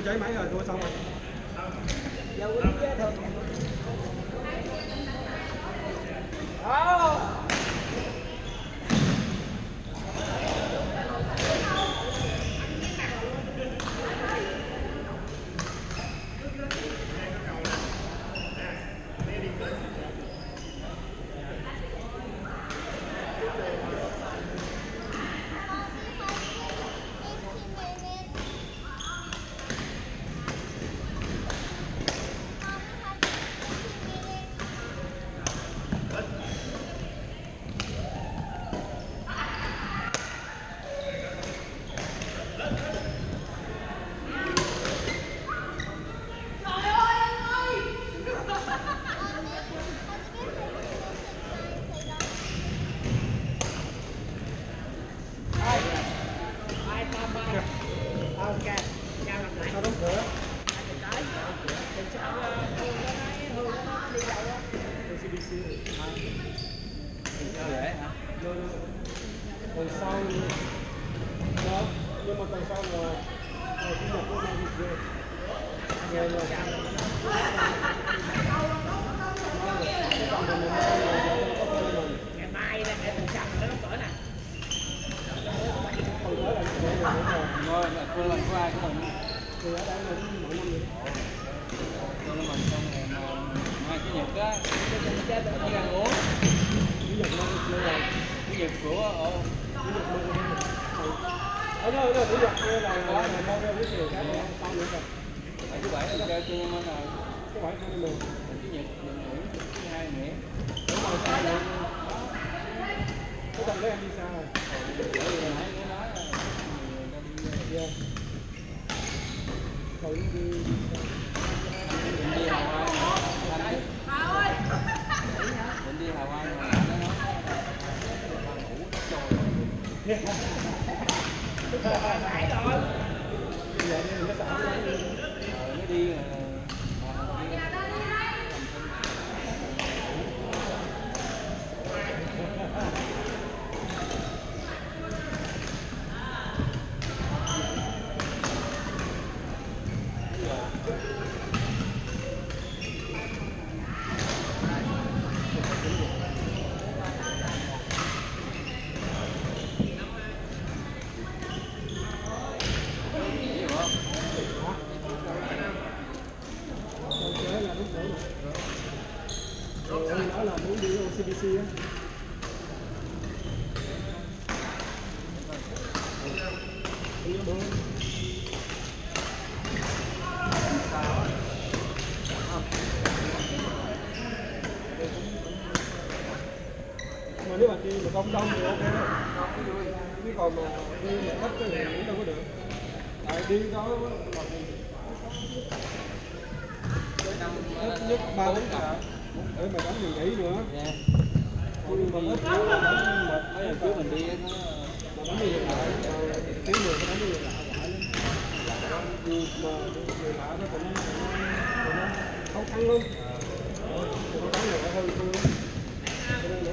cháy máy rồi thua xong rồi. Sao rồi tuần sau đó nhưng mà tuần sau là là chủ nhật có mang về nghe rồi ngày mai là ngày tuần sau nó đóng nè Rồi, cô lần thứ hai của mình thì ở đây là mỗi năm vậy Cô là mình trong ngày mà mai chủ nhật á chơi tự Chỉ ăn uống chủ nhật là về rồi của ở chủ nhật mang ở đâu ở đâu chủ nhật là là là mang theo cái chiều cái này nữa rồi thứ bảy là chơi tournament rồi có phải hai mươi Chủ nhật mình nghỉ, thứ hai nghỉ đúng rồi sao vậy cái thằng đấy em đi xa rồi người yeah rồi đi đi đi Hawaii mà Anh định đi Hawaii mà nó nói ngủ trời phải rồi bây giờ nên cái xã rồi nó đi là mà đi nghỉ rồi không? Rồi chế là đúng rồi rồi em nói là muốn đi OCBC á Đi ở đâu? Mà cộng đông thì ok chứ còn mà đi mà thấp cái này cũng đâu có được tại đi đó là ít nhất ba bốn cặp để mà đánh mình nghỉ nữa Dạ. nhưng mà ít nữa đánh mệt Mấy lần trước mình đi mà đánh nhiều lại tiếng người nó đánh nhiều lại hoài lắm mà người lạ nó cũng nó nó khó khăn lắm nó đánh nhiều hơn tôi cho nên nó